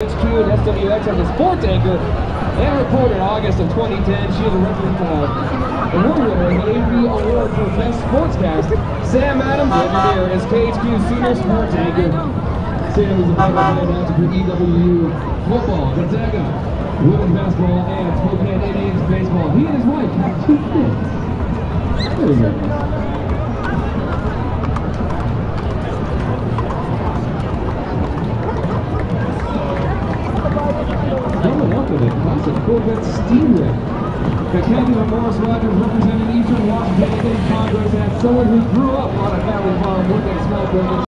HQ and SWX as a sports anchor and reporter in August of 2010. She is a resident uh, award winner in the AV Award for Best Sportscast. Sam Adams, engineer, is KHQ's senior sports anchor. Sam is a play-by-play announcer for EWU football, Gonzaga, women's basketball, and Spokane Indians baseball. He and his wife have two kids. Corvette. The Cathy McMorris Rodgers representing Eastern Washington in Congress as someone who grew up on a family farm working small business.